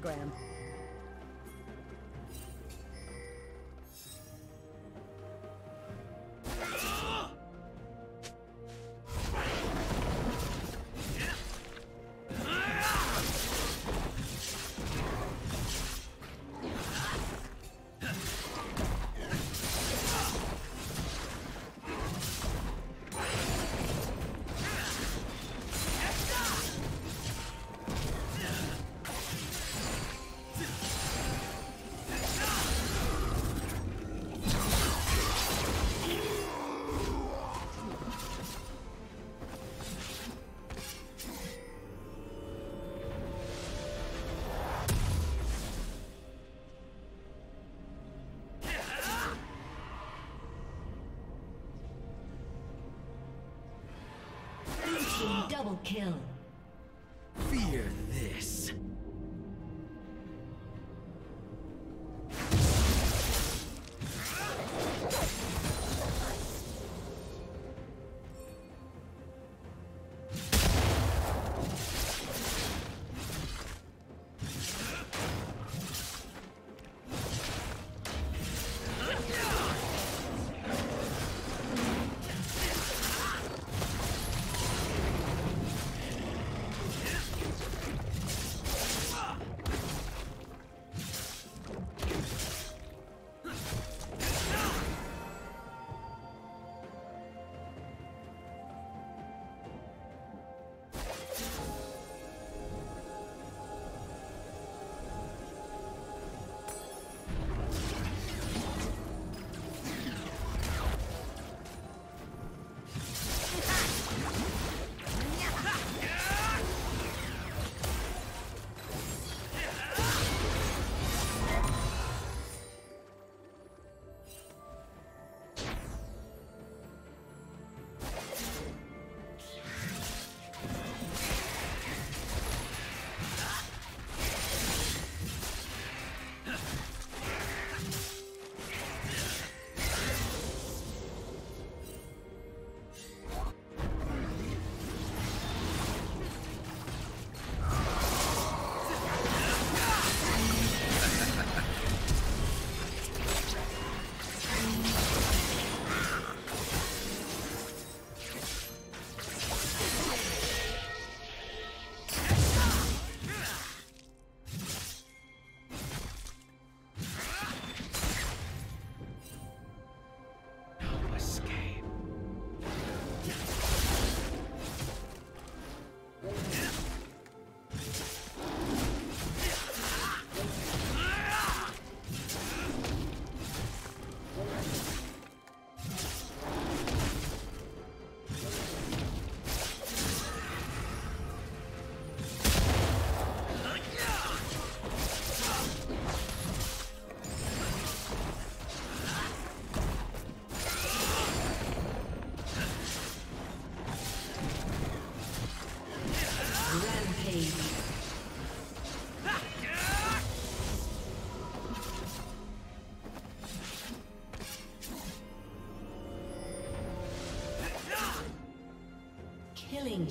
diagram. Kill. Killing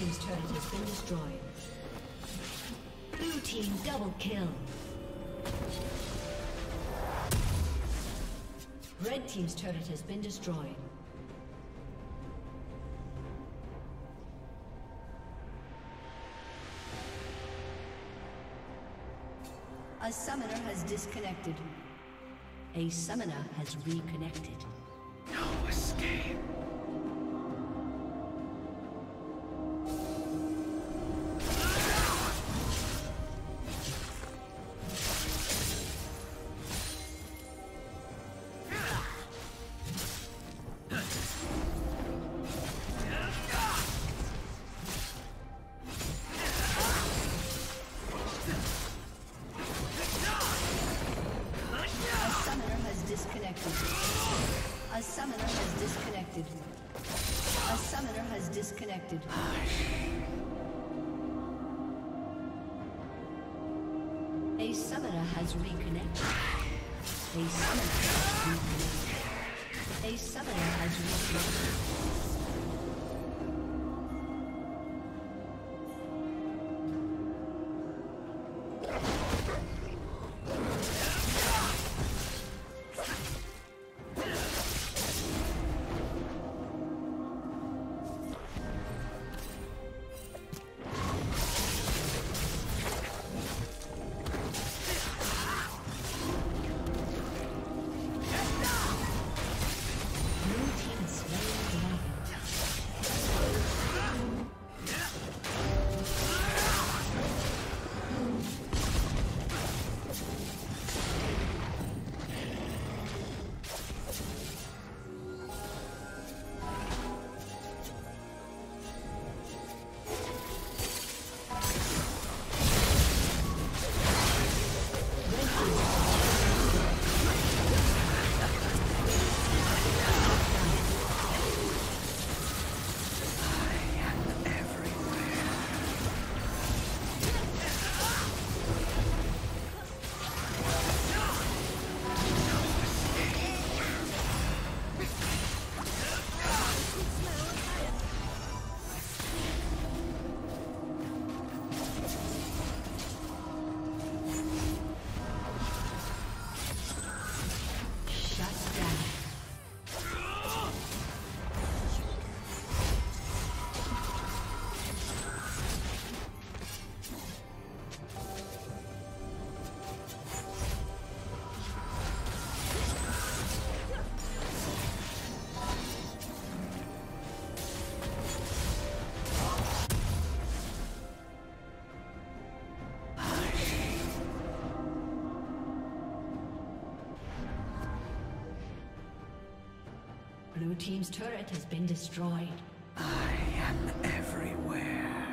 team's turret has been destroyed. Blue team double kill. Red team's turret has been destroyed. A summoner has disconnected. A summoner has reconnected. No escape. Blue Team's turret has been destroyed. I am everywhere.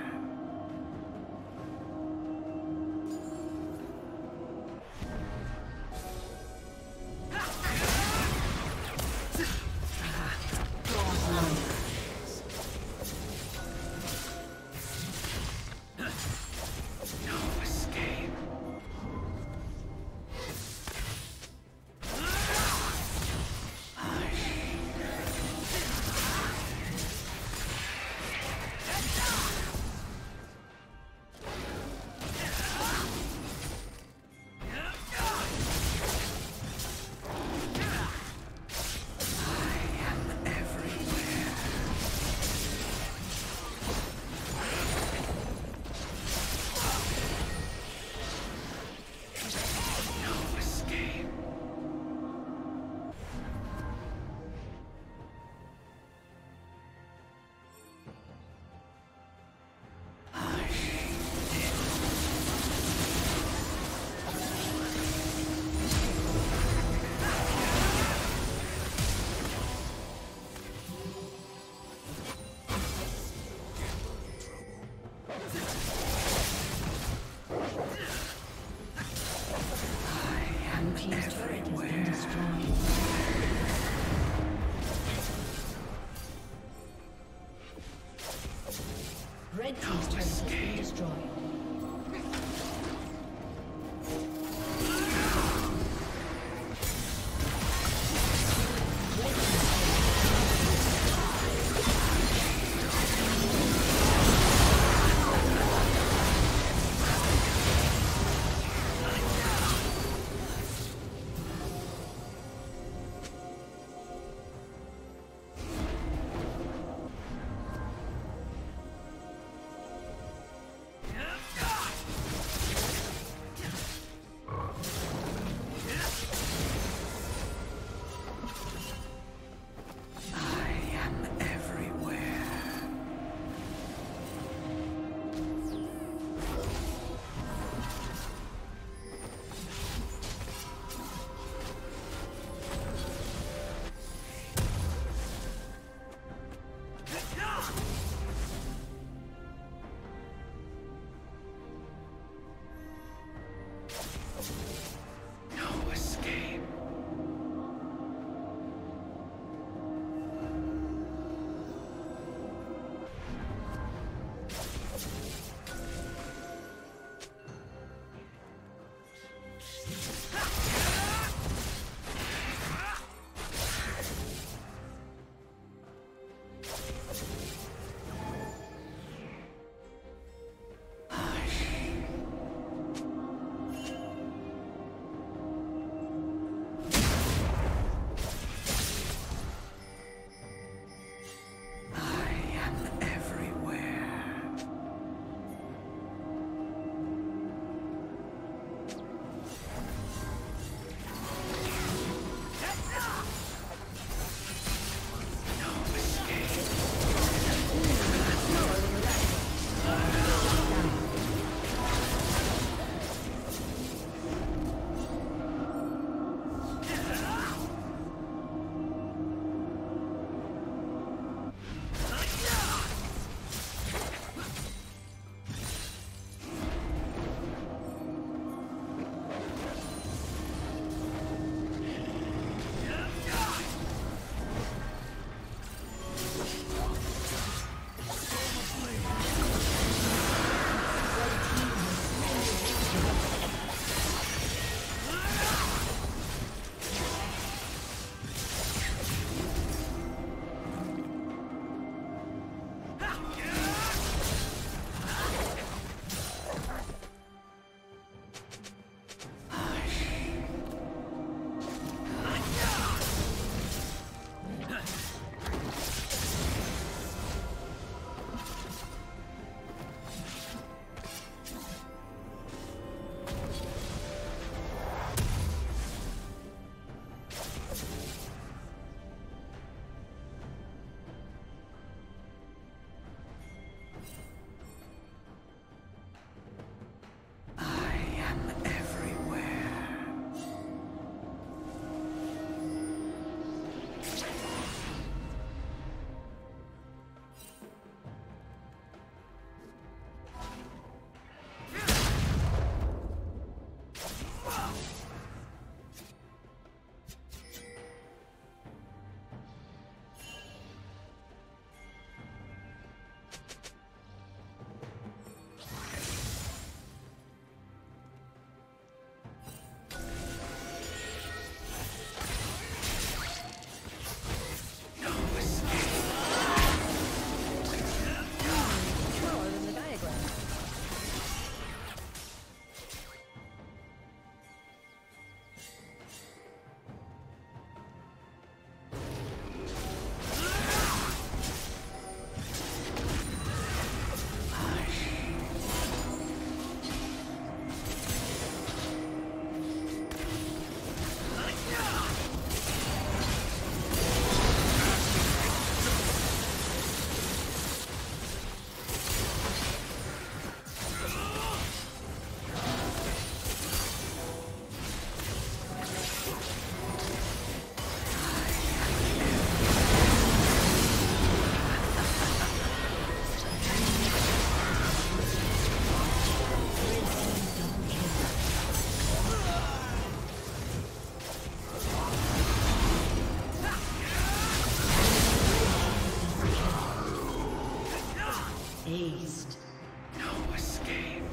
No escape.